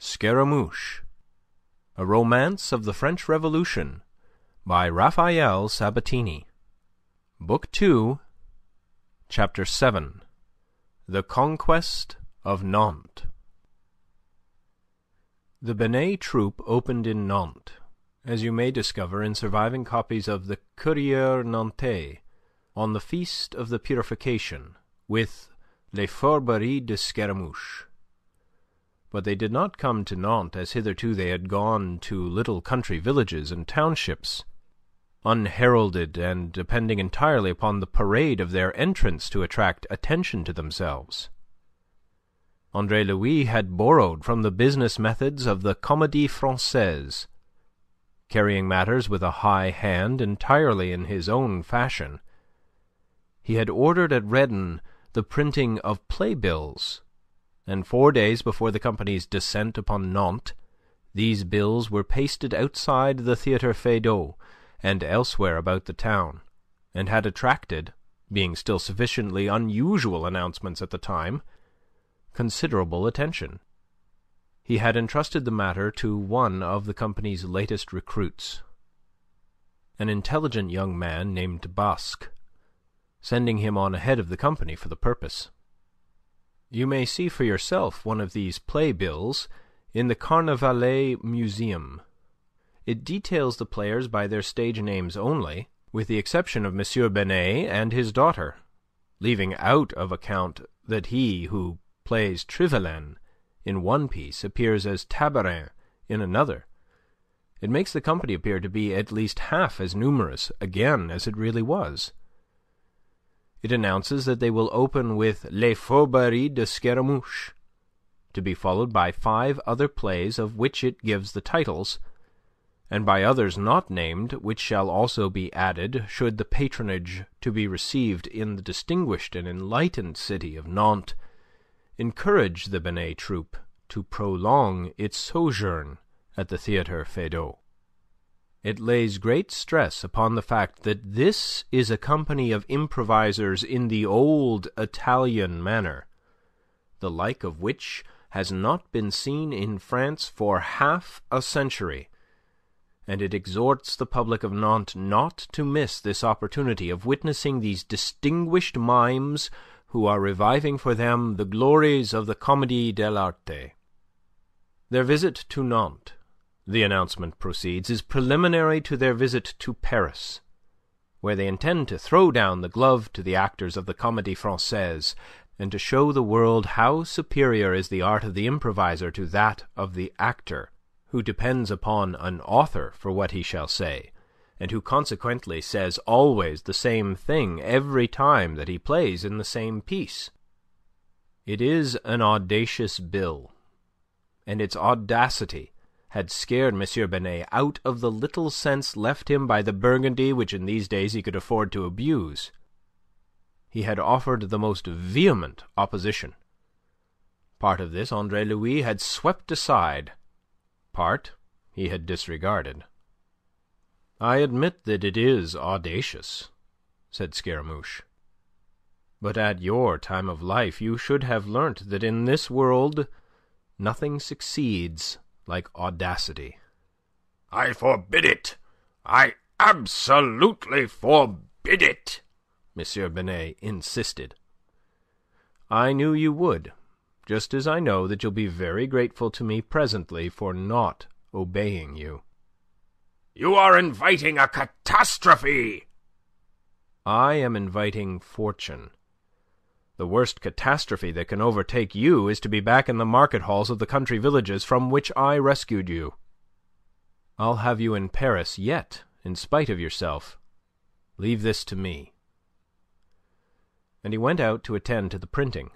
SCARAMOUCHE A Romance of the French Revolution by Rafael Sabatini Book 2 Chapter 7 The Conquest of Nantes The Binet troupe opened in Nantes, as you may discover in surviving copies of the "Courrier Nantais," on the Feast of the Purification, with "Les Fourberies de Scaramouche." But they did not come to Nantes as hitherto they had gone to little country villages and townships, unheralded and depending entirely upon the parade of their entrance to attract attention to themselves. Andre Louis had borrowed from the business methods of the Comedie Francaise, carrying matters with a high hand entirely in his own fashion. He had ordered at Redon the printing of playbills and four days before the company's descent upon Nantes these bills were pasted outside the Theatre Feydau and elsewhere about the town, and had attracted, being still sufficiently unusual announcements at the time, considerable attention. He had entrusted the matter to one of the company's latest recruits, an intelligent young man named Basque, sending him on ahead of the company for the purpose. You may see for yourself one of these playbills in the Carnavalet Museum. It details the players by their stage names only, with the exception of M. Binet and his daughter, leaving out of account that he who plays Trivelin in one piece appears as Tabarin in another. It makes the company appear to be at least half as numerous again as it really was. It announces that they will open with Les Fourberies de Scaramouche, to be followed by five other plays of which it gives the titles, and by others not named which shall also be added should the patronage to be received in the distinguished and enlightened city of Nantes encourage the Binet troupe to prolong its sojourn at the Theatre Feydau. It lays great stress upon the fact that this is a company of improvisers in the old Italian manner, the like of which has not been seen in France for half a century, and it exhorts the public of Nantes not to miss this opportunity of witnessing these distinguished mimes who are reviving for them the glories of the Comedie de l'Arte. Their visit to Nantes the announcement proceeds, is preliminary to their visit to Paris, where they intend to throw down the glove to the actors of the Comedie Francaise, and to show the world how superior is the art of the improviser to that of the actor, who depends upon an author for what he shall say, and who consequently says always the same thing every time that he plays in the same piece. It is an audacious bill, and its audacity had scared M. Binet out of the little sense left him by the Burgundy which in these days he could afford to abuse. He had offered the most vehement opposition. Part of this Andre Louis had swept aside, part he had disregarded. "I admit that it is audacious," said Scaramouche. "But at your time of life you should have learnt that in this world nothing succeeds like audacity. "I forbid it. I absolutely forbid it," M. Binet insisted. "I knew you would, just as I know that you'll be very grateful to me presently for not obeying you." "You are inviting a catastrophe." "I am inviting fortune. The worst catastrophe that can overtake you is to be back in the market halls of the country villages from which I rescued you. I'll have you in Paris yet, in spite of yourself. Leave this to me." And he went out to attend to the printing.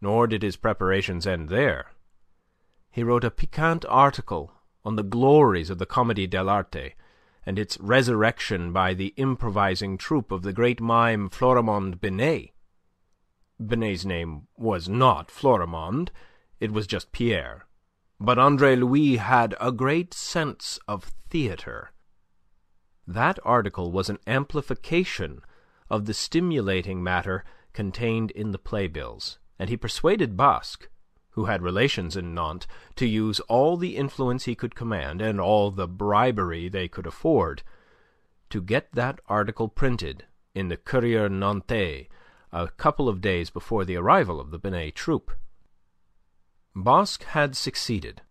Nor did his preparations end there. He wrote a piquant article on the glories of the Comedie de l'Arte and its resurrection by the improvising troupe of the great mime Florimond Binet. Binet's name was not Florimond, it was just Pierre. But Andre Louis had a great sense of theatre. That article was an amplification of the stimulating matter contained in the playbills, and he persuaded Basque, who had relations in Nantes, to use all the influence he could command, and all the bribery they could afford, to get that article printed in the Courrier Nantais a couple of days before the arrival of the Binet troupe. Basque had succeeded,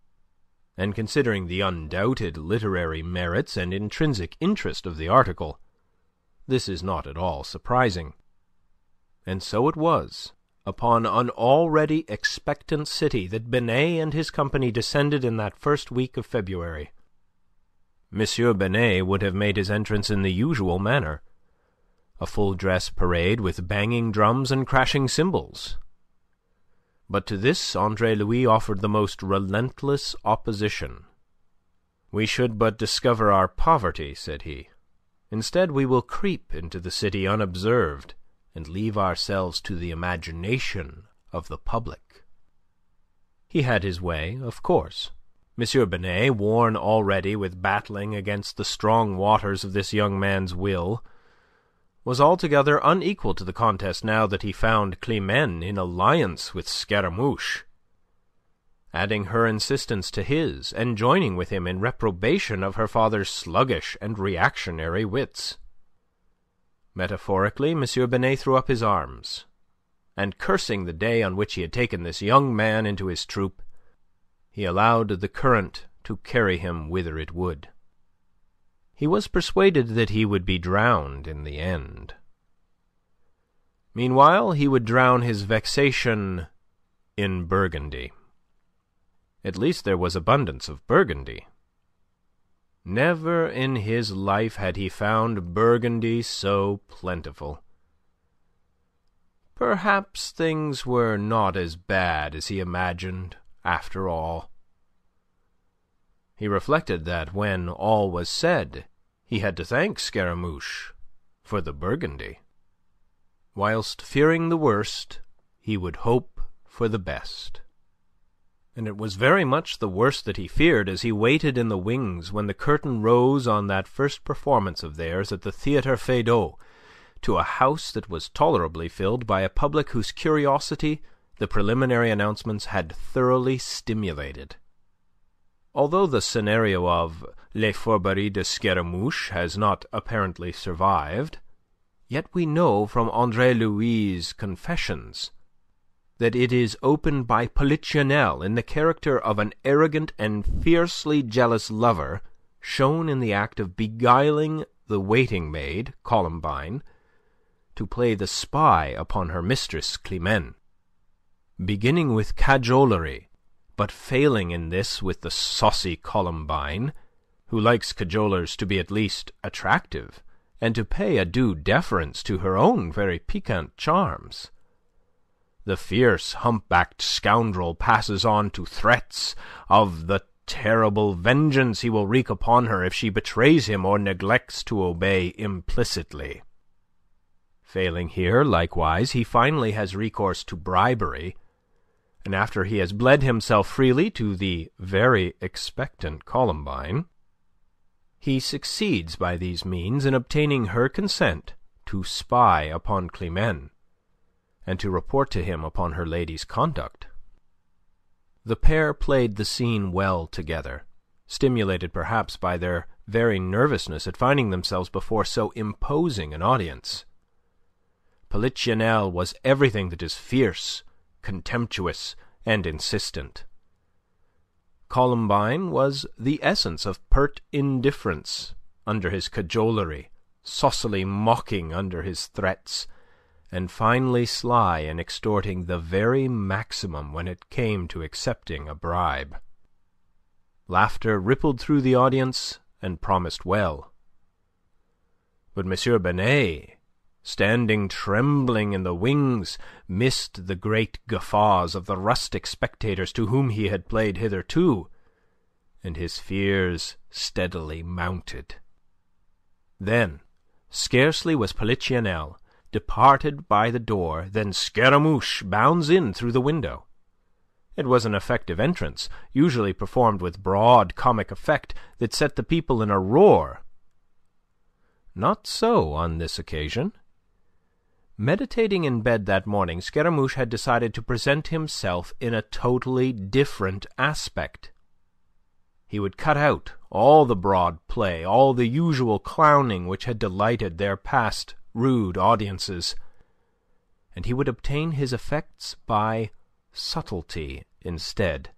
and considering the undoubted literary merits and intrinsic interest of the article, this is not at all surprising. And so it was upon an already expectant city that Binet and his company descended in that first week of February. M. Binet would have made his entrance in the usual manner a full dress parade with banging drums and crashing cymbals. But to this Andre Louis offered the most relentless opposition. "We should but discover our poverty," said he. "Instead, we will creep into the city unobserved, and leave ourselves to the imagination of the public." He had his way, of course. M. Binet, worn already with battling against the strong waters of this young man's will, was altogether unequal to the contest now that he found Climene in alliance with Scaramouche, adding her insistence to his, and joining with him in reprobation of her father's sluggish and reactionary wits. Metaphorically, M. Binet threw up his arms, and cursing the day on which he had taken this young man into his troupe, he allowed the current to carry him whither it would. He was persuaded that he would be drowned in the end. Meanwhile, he would drown his vexation in Burgundy. At least there was abundance of Burgundy. Never in his life had he found Burgundy so plentiful. Perhaps things were not as bad as he imagined, after all. He reflected that when all was said, he had to thank Scaramouche for the Burgundy. Whilst fearing the worst, he would hope for the best. And it was very much the worst that he feared as he waited in the wings when the curtain rose on that first performance of theirs at the Theatre Feydau to a house that was tolerably filled by a public whose curiosity the preliminary announcements had thoroughly stimulated. Although the scenario of Les Fourberies de Scaramouche has not apparently survived, yet we know from Andre Louis' confessions that it is opened by Polichinelle in the character of an arrogant and fiercely jealous lover shown in the act of beguiling the waiting-maid, Columbine, to play the spy upon her mistress, Climene. Beginning with cajolery but failing in this with the saucy Columbine, who likes cajolers to be at least attractive, and to pay a due deference to her own very piquant charms. The fierce hump-backed scoundrel passes on to threats of the terrible vengeance he will wreak upon her if she betrays him or neglects to obey implicitly. Failing here, likewise, he finally has recourse to bribery, and after he has bled himself freely to the very expectant Columbine, he succeeds by these means in obtaining her consent to spy upon Climene, and to report to him upon her lady's conduct. The pair played the scene well together, stimulated perhaps by their very nervousness at finding themselves before so imposing an audience. Polichinelle was everything that is fierce contemptuous, and insistent. Columbine was the essence of pert indifference under his cajolery, saucily mocking under his threats, and finely sly in extorting the very maximum when it came to accepting a bribe. Laughter rippled through the audience and promised well. But M. Binet standing trembling in the wings, missed the great guffaws of the rustic spectators to whom he had played hitherto, and his fears steadily mounted. Then, scarcely was Polichinelle departed by the door than Scaramouche bounds in through the window. It was an effective entrance, usually performed with broad comic effect that set the people in a roar. Not so on this occasion. Meditating in bed that morning, Scaramouche had decided to present himself in a totally different aspect. He would cut out all the broad play, all the usual clowning which had delighted their past rude audiences, and he would obtain his effects by subtlety instead.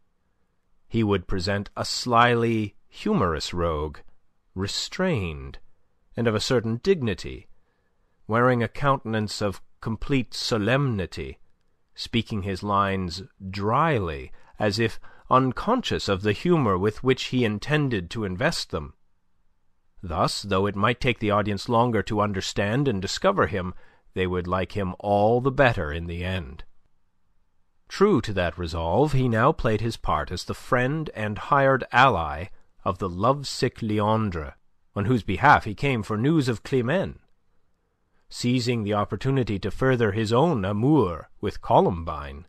He would present a slyly humorous rogue, restrained, and of a certain dignity, wearing a countenance of complete solemnity, speaking his lines dryly, as if unconscious of the humour with which he intended to invest them. Thus, though it might take the audience longer to understand and discover him, they would like him all the better in the end. True to that resolve, he now played his part as the friend and hired ally of the love-sick Leandre, on whose behalf he came for news of Climene, seizing the opportunity to further his own amour with Columbine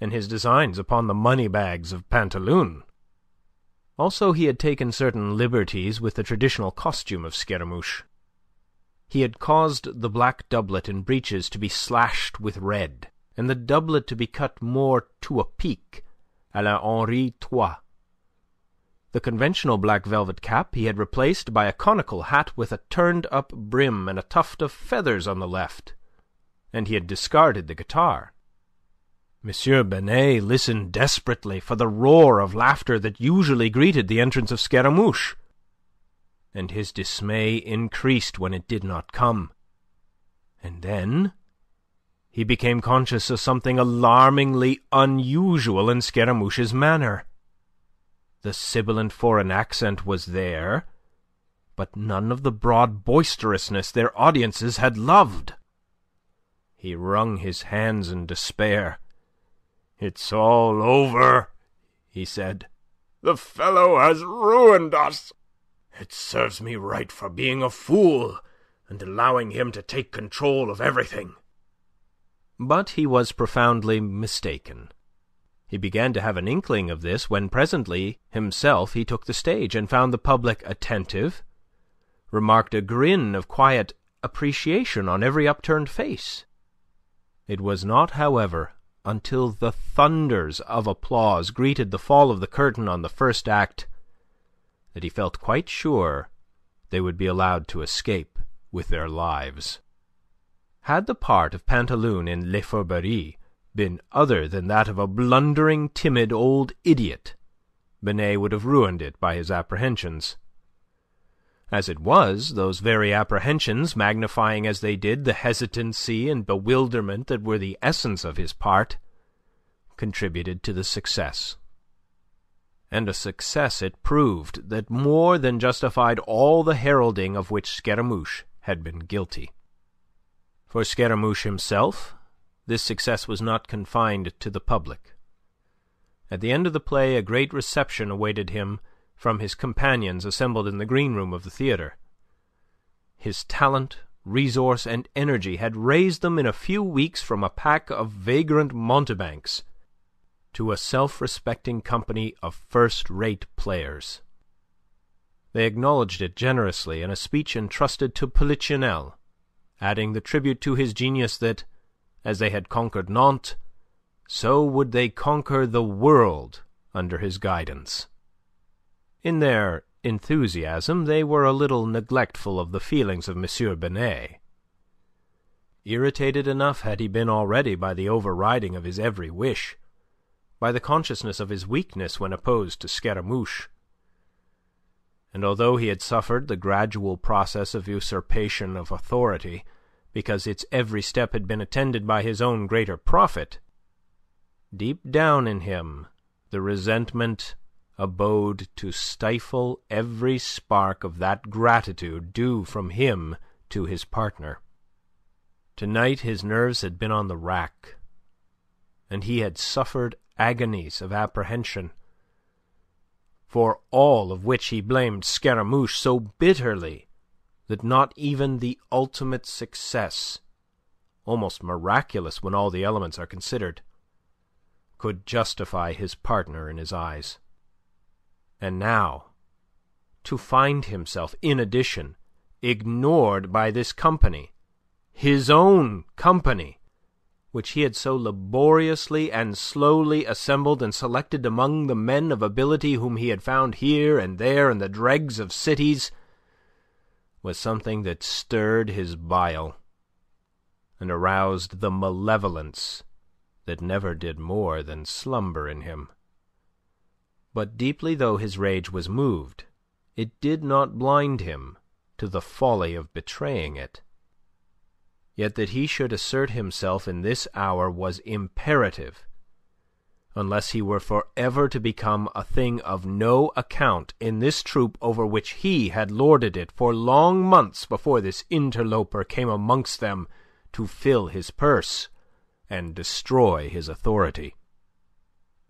and his designs upon the money-bags of Pantaloon. Also he had taken certain liberties with the traditional costume of Scaramouche. He had caused the black doublet and breeches to be slashed with red, and the doublet to be cut more to a peak, a la Henri III. The conventional black velvet cap he had replaced by a conical hat with a turned-up brim and a tuft of feathers on the left, and he had discarded the guitar. M. Binet listened desperately for the roar of laughter that usually greeted the entrance of Scaramouche, and his dismay increased when it did not come. And then he became conscious of something alarmingly unusual in Scaramouche's manner. The sibilant foreign accent was there, but none of the broad boisterousness their audiences had loved. He wrung his hands in despair. It's all over, he said. The fellow has ruined us. It serves me right for being a fool and allowing him to take control of everything. But he was profoundly mistaken. He began to have an inkling of this when presently himself he took the stage and found the public attentive, remarked a grin of quiet appreciation on every upturned face. It was not, however, until the thunders of applause greeted the fall of the curtain on the first act that he felt quite sure they would be allowed to escape with their lives. Had the part of Pantaloon in Les Fourberies been other than that of a blundering, timid old idiot, Binet would have ruined it by his apprehensions. As it was, those very apprehensions, magnifying as they did the hesitancy and bewilderment that were the essence of his part, contributed to the success. And a success it proved that more than justified all the heralding of which Scaramouche had been guilty. For Scaramouche himself, this success was not confined to the public. At the end of the play a great reception awaited him from his companions assembled in the green room of the theatre. His talent, resource, and energy had raised them in a few weeks from a pack of vagrant mountebanks to a self-respecting company of first-rate players. They acknowledged it generously in a speech entrusted to Polichinelle, adding the tribute to his genius that, as they had conquered Nantes, so would they conquer the world under his guidance. In their enthusiasm they were a little neglectful of the feelings of M. Binet. Irritated enough had he been already by the overriding of his every wish, by the consciousness of his weakness when opposed to Scaramouche. And although he had suffered the gradual process of usurpation of authority, because its every step had been attended by his own greater profit, deep down in him the resentment abode to stifle every spark of that gratitude due from him to his partner. Tonight his nerves had been on the rack, and he had suffered agonies of apprehension, for all of which he blamed Scaramouche so bitterly that not even the ultimate success, almost miraculous when all the elements are considered, could justify his partner in his eyes. And now, to find himself, in addition, ignored by this company, his own company, which he had so laboriously and slowly assembled and selected among the men of ability whom he had found here and there in the dregs of cities, was something that stirred his bile and aroused the malevolence that never did more than slumber in him. But deeply though his rage was moved, it did not blind him to the folly of betraying it. Yet that he should assert himself in this hour was imperative, unless he were for ever to become a thing of no account in this troupe over which he had lorded it for long months before this interloper came amongst them to fill his purse and destroy his authority.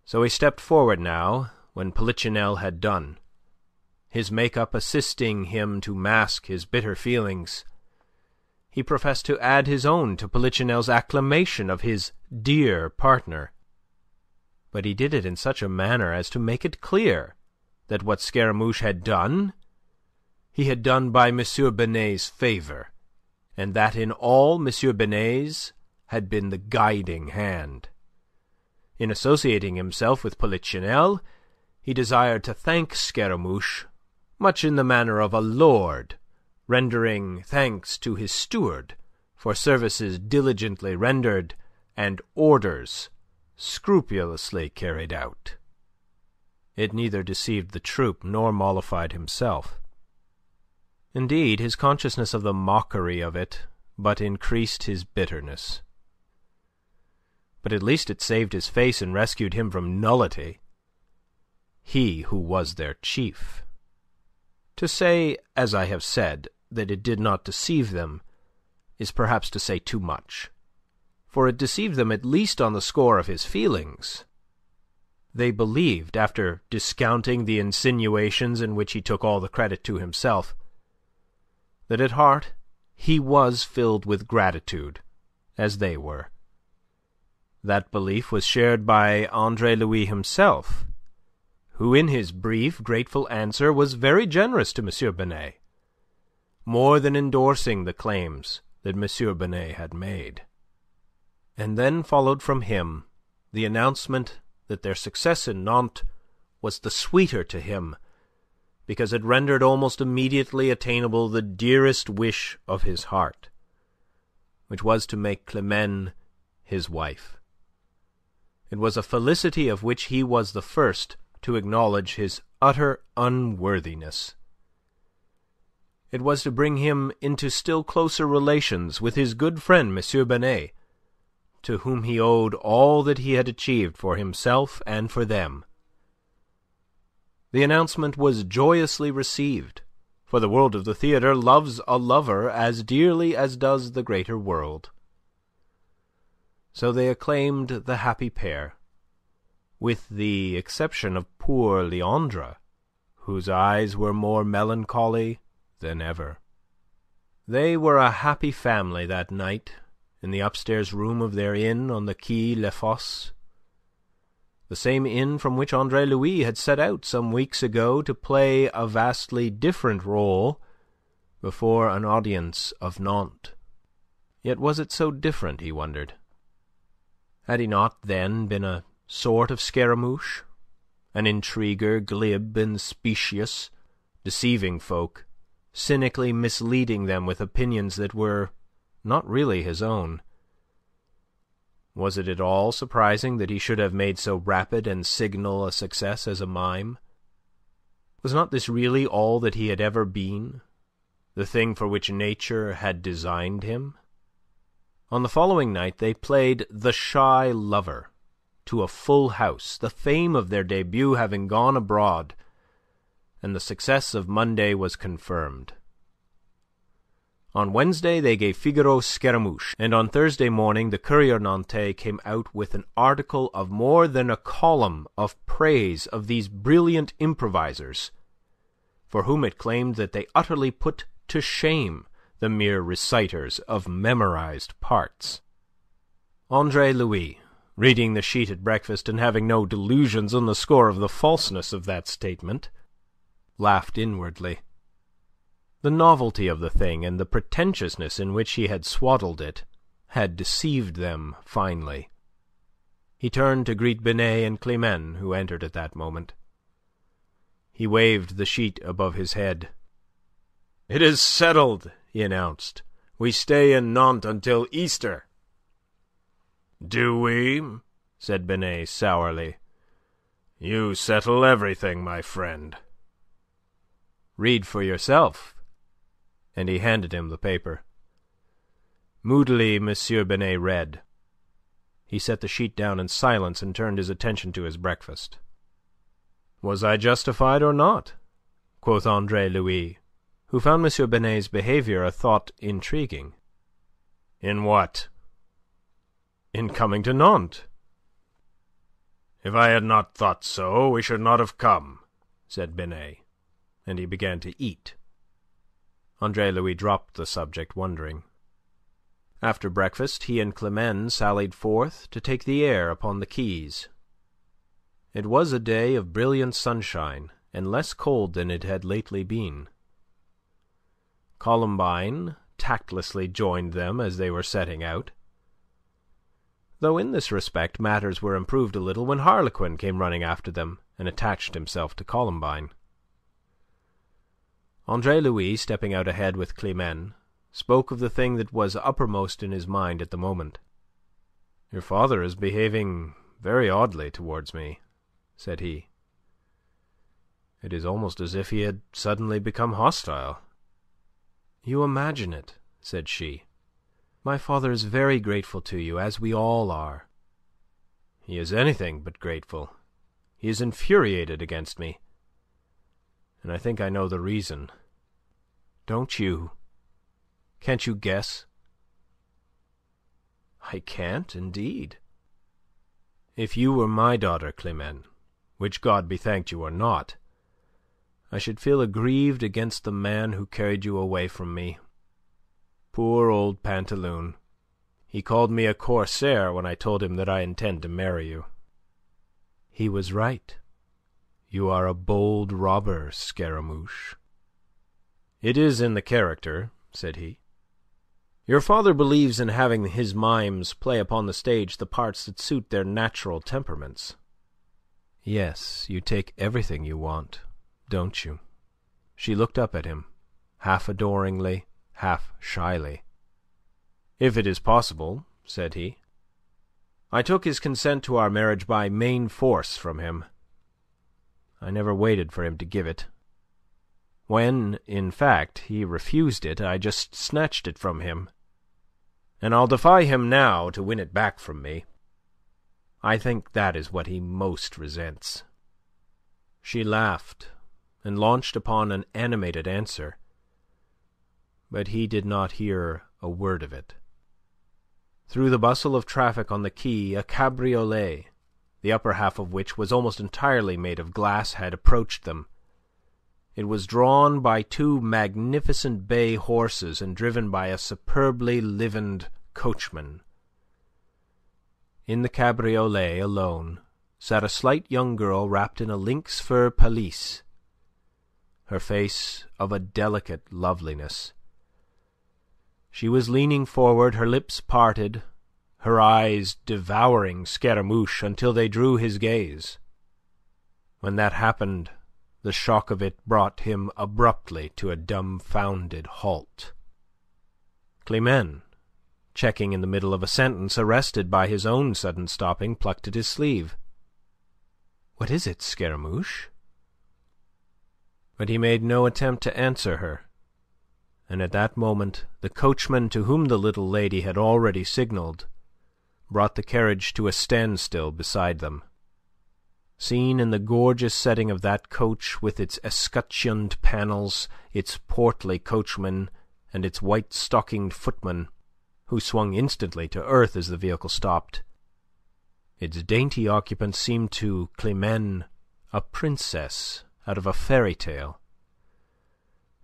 So he stepped forward now when Polichinelle had done, his make-up assisting him to mask his bitter feelings he professed to add his own to Polichinelle's acclamation of his dear partner. But he did it in such a manner as to make it clear that what Scaramouche had done, he had done by M. Binet's favour, and that in all M. Binet's had been the guiding hand. In associating himself with Polichinelle, he desired to thank Scaramouche much in the manner of a lord rendering thanks to his steward for services diligently rendered and orders scrupulously carried out. It neither deceived the troupe nor mollified himself. Indeed, his consciousness of the mockery of it but increased his bitterness. But at least it saved his face and rescued him from nullity. He who was their chief. To say, as I have said, that it did not deceive them is perhaps to say too much, for it deceived them at least on the score of his feelings. They believed, after discounting the insinuations in which he took all the credit to himself, that at heart he was filled with gratitude, as they were. That belief was shared by Andre Louis himself, who in his brief, grateful answer was very generous to M. Binet more than endorsing the claims that M. Binet had made. And then followed from him the announcement that their success in Nantes was the sweeter to him because it rendered almost immediately attainable the dearest wish of his heart, which was to make Climene his wife. It was a felicity of which he was the first to acknowledge his utter unworthiness. It was to bring him into still closer relations with his good friend M. Binet, to whom he owed all that he had achieved for himself and for them. The announcement was joyously received, for the world of the theatre loves a lover as dearly as does the greater world. So they acclaimed the happy pair, with the exception of poor Leandre, whose eyes were more melancholy than ever. They were a happy family that night in the upstairs room of their inn on the Quai Les Fosses, the same inn from which Andre Louis had set out some weeks ago to play a vastly different role before an audience of Nantes. Yet was it so different, he wondered? Had he not then been a sort of Scaramouche, an intriguer glib and specious, deceiving folk, cynically misleading them with opinions that were not really his own. Was it at all surprising that he should have made so rapid and signal a success as a mime? Was not this really all that he had ever been, the thing for which nature had designed him? On the following night they played The Shy Lover to a full house, the fame of their debut having gone abroad and the success of Monday was confirmed. On Wednesday they gave Figaro Scaramouche, and on Thursday morning the Courrier Nantais came out with an article of more than a column of praise of these brilliant improvisers, for whom it claimed that they utterly put to shame the mere reciters of memorized parts. Andre Louis, reading the sheet at breakfast and having no delusions on the score of the falseness of that statement, laughed inwardly. The novelty of the thing and the pretentiousness in which he had swaddled it had deceived them finely. He turned to greet Binet and Climene, who entered at that moment. He waved the sheet above his head. "It is settled," he announced. "We stay in Nantes until Easter." "Do we?" said Binet sourly. "You settle everything, my friend." "Read for yourself." And he handed him the paper. Moodily M. Binet read. He set the sheet down in silence and turned his attention to his breakfast. "Was I justified or not?" quoth Andre Louis, who found M. Binet's behaviour a thought intriguing. "In what?" "In coming to Nantes." "If I had not thought so, we should not have come," said Binet, and he began to eat. Andre Louis dropped the subject, wondering. After breakfast he and Climene sallied forth to take the air upon the quays. It was a day of brilliant sunshine, and less cold than it had lately been. Columbine tactlessly joined them as they were setting out, though in this respect matters were improved a little when Harlequin came running after them and attached himself to Columbine. Andre Louis, stepping out ahead with Climene, spoke of the thing that was uppermost in his mind at the moment. "Your father is behaving very oddly towards me," said he. "It is almost as if he had suddenly become hostile." "You imagine it," said she. "My father is very grateful to you, as we all are." "He is anything but grateful. He is infuriated against me, and I think I know the reason." "Don't you?" Can't you guess?" "I can't, indeed." "If you were my daughter, Climene, which God be thanked you are not, I should feel aggrieved against the man who carried you away from me. Poor old Pantaloon! He called me a corsair when I told him that I intend to marry you." "He was right. You are a bold robber, Scaramouche." "It is in the character," said he. Your father believes in having his mimes play upon the stage the parts that suit their natural temperaments. Yes, you take everything you want, don't you? She looked up at him, half adoringly, half shyly. If it is possible, said he. I took his consent to our marriage by main force from him. I never waited for him to give it. When, in fact, he refused it, I just snatched it from him and I'll defy him now to win it back from me. I think that is what he most resents." She laughed, and launched upon an animated answer, but he did not hear a word of it. Through the bustle of traffic on the quay a cabriolet, the upper half of which was almost entirely made of glass, had approached them. It was drawn by two magnificent bay horses and driven by a superbly livened coachman. In the cabriolet alone sat a slight young girl wrapped in a lynx fur pelisse, her face of a delicate loveliness. She was leaning forward, her lips parted, her eyes devouring Scaramouche until they drew his gaze. When that happened, the shock of it brought him abruptly to a dumbfounded halt. Climene, checking in the middle of a sentence, arrested by his own sudden stopping, plucked at his sleeve. "What is it, Scaramouche?" But he made no attempt to answer her, and at that moment the coachman to whom the little lady had already signalled brought the carriage to a standstill beside them. Seen in the gorgeous setting of that coach with its escutcheoned panels, its portly coachman, and its white-stockinged footman, who swung instantly to earth as the vehicle stopped, its dainty occupant seemed to Climene a princess out of a fairy tale.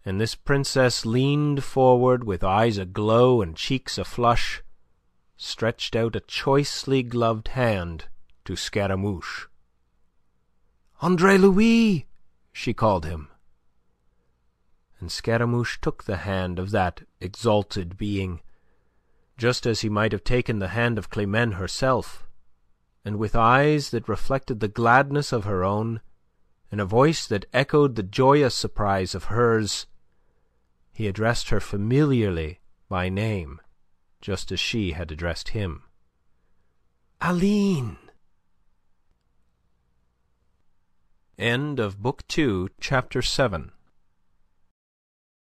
And this princess leaned forward with eyes aglow and cheeks aflush, stretched out a choicely gloved hand to Scaramouche. Andre Louis, she called him. and Scaramouche took the hand of that exalted being, just as he might have taken the hand of Climene herself, and with eyes that reflected the gladness of her own, and a voice that echoed the joyous surprise of hers, he addressed her familiarly by name, just as she had addressed him. "Aline!" End of Book Two, Chapter 7